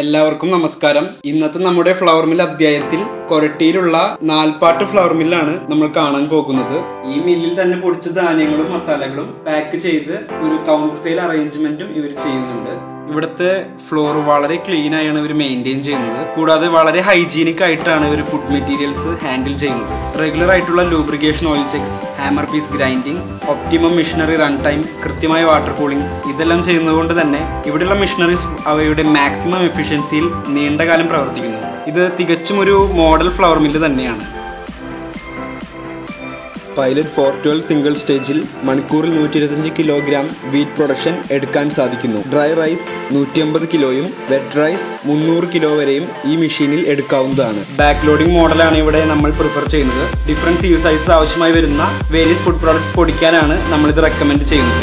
എല്ലാവർക്കും നമസ്കാരം. ഇന്നത്തെ നമ്മുടെ ഫ്ലവർ മിൽ അധ്യായത്തിൽ കൊരട്ടിയിലുള്ള നാൽപ്പാട്ട് ഫ്ലവർ മില്ലാണ് നമ്മൾ കാണാൻ പോകുന്നത്. ഈ മില്ലിൽ തന്നെ പൊടിച്ച ധാന്യങ്ങളും മസാലകളും പാക്ക് ചെയ്ത് ഒരു കൗണ്ടർ സെയിൽ അറേഞ്ച്മെന്റും ഇവർ ചെയ്യുന്നുണ്ട്. ഇവിടുത്തെ ഫ്ലോർ വളരെ ക്ലീൻ ആയാണ് ഇവർ മെയിന്റെയിൻ ചെയ്യുന്നത്. കൂടാതെ വളരെ ഹൈജീനിക് ആയിട്ടാണ് ഇവർ ഫുഡ് മെറ്റീരിയൽസ് ഹാൻഡിൽ ചെയ്യുന്നത്. റെഗുലർ ആയിട്ടുള്ള lubrication oil checks hammer piece grinding optimum machinery run time കൃത്യമായ വാട്ടർ കൂളിംഗ് ഇതെല്ലാം ചെയ്യുന്നതുകൊണ്ട് തന്നെ ഇവിടെയുള്ള മിഷനറീസ് അവയുടെ മാക്സിമം എഫിഷ്യൻസിയിൽ നീണ്ടകാലം പ്രവർത്തിക്കുന്നു. ഇത് തികച്ചും ഒരു മോഡൽ ഫ്ലവർ മില്ല് തന്നെയാണ്. പൈലറ്റ് ഫോർ ട്വൽവ് സിംഗിൾ സ്റ്റേജിൽ മണിക്കൂറിൽ നൂറ്റി ഇരുപത്തഞ്ച് കിലോഗ്രാം വീറ്റ് പ്രൊഡക്ഷൻ എടുക്കാൻ സാധിക്കുന്നു. ഡ്രൈ റൈസ് നൂറ്റി അമ്പത് കിലോയും വെറ്റ് റൈസ് മുന്നൂറ് കിലോ വരെയും ഈ മെഷീനിൽ എടുക്കാവുന്നതാണ്. ബാക്ക് ലോഡിംഗ് മോഡലാണ് ഇവിടെ നമ്മൾ പ്രിഫർ ചെയ്യുന്നത്. ഡിഫറൻസ് സീവ് സൈസസ് ആവശ്യമായി വരുന്ന വേരിയസ് ഫുഡ് പ്രോഡക്ട്സ് പൊടിക്കാനാണ് നമ്മളിത് റെക്കമെൻഡ് ചെയ്യുന്നത്.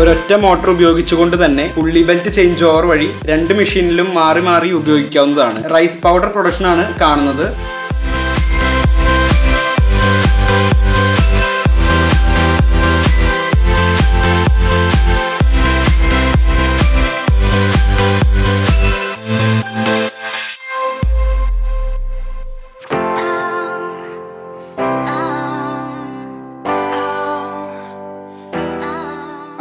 ഒരൊറ്റ മോട്ടോർ ഉപയോഗിച്ചുകൊണ്ട് തന്നെ പുള്ളി ബെൽറ്റ് ചേഞ്ച് ഓവർ വഴി രണ്ട് മെഷീനിലും മാറി മാറി ഉപയോഗിക്കാവുന്നതാണ്. റൈസ് പൗഡർ പ്രൊഡക്ഷനാണ് കാണുന്നത്.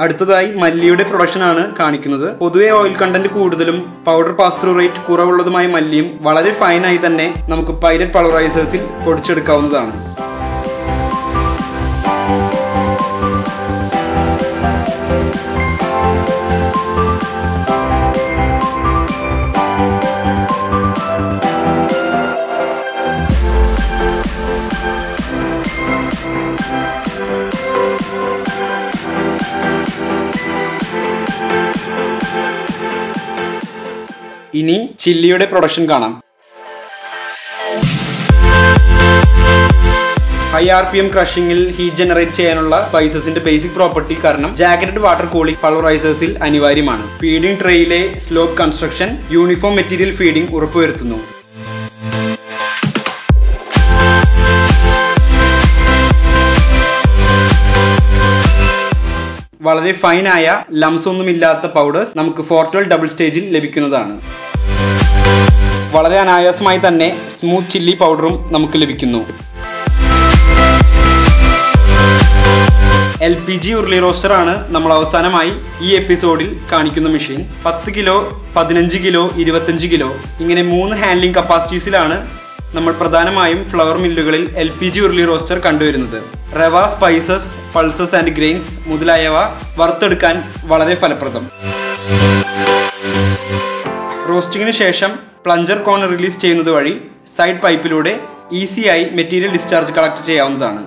അടുത്തതായി മല്ലിയുടെ പ്രൊഡക്ഷൻ ആണ് കാണിക്കുന്നത്. പൊതുവെ ഓയിൽ കണ്ടന്റ് കൂടുതലും പൗഡർ പാസ് ത്രൂ റേറ്റ് കുറവുള്ളതുമായ മല്ലിയും വളരെ ഫൈനായി തന്നെ നമുക്ക് പൈലറ്റ് പളറൈസേഴ്സിൽ പൊടിച്ചെടുക്കാവുന്നതാണ്. ഇനി ചില്ലിയുടെ പ്രൊഡക്ഷൻ കാണാം. ഹൈ ആർ പി എം ക്രഷിംഗിൽ ഹീറ്റ് ജനറേറ്റ് ചെയ്യാനുള്ള സ്പൈസസിന്റെ ബേസിക് പ്രോപ്പർട്ടി കാരണം ജാക്കറ്റഡ് വാട്ടർ കൂളിംഗ് പൾവറൈസേഴ്സിൽ അനിവാര്യമാണ്. ഫീഡിംഗ് ട്രേയിലെ slope construction uniform material feeding ഉറപ്പുവരുത്തുന്നു. വളരെ ഫൈനായ ലംസ് ഒന്നുമില്ലാത്ത പൗഡേഴ്സ് നമുക്ക് ഫോർ ഫോർട്വൽ ഡബിൾ സ്റ്റേജിൽ ലഭിക്കുന്നതാണ്. വളരെ അനായാസമായി തന്നെ സ്മൂത്ത് ചില്ലി പൗഡറും നമുക്ക് ലഭിക്കുന്നു. എൽ പി ജി ഉരുളി റോസ്റ്റർ ആണ് നമ്മൾ അവസാനമായി ഈ എപ്പിസോഡിൽ കാണിക്കുന്ന മെഷീൻ. പത്ത് കിലോ പതിനഞ്ച് കിലോ ഇരുപത്തഞ്ച് കിലോ ഇങ്ങനെ മൂന്ന് ഹാൻഡ്ലിംഗ് കപ്പാസിറ്റീസിലാണ് നമ്മൾ പ്രധാനമായും ഫ്ലവർ മില്ലുകളിൽ എൽ പി ജി ഉരുളി റോസ്റ്റർ കണ്ടുവരുന്നത്. റവ സ്പൈസസ് പൾസസ് ആൻഡ് ഗ്രെയിൻസ് മുതലായവ വറുത്തെടുക്കാൻ വളരെ ഫലപ്രദം. റോസ്റ്റിംഗിന് ശേഷം പ്ലഞ്ചർ കോൺ റിലീസ് ചെയ്യുന്നത് വഴി സൈഡ് പൈപ്പിലൂടെ ഈസിയായി മെറ്റീരിയൽ ഡിസ്ചാർജ് കളക്ട് ചെയ്യാവുന്നതാണ്.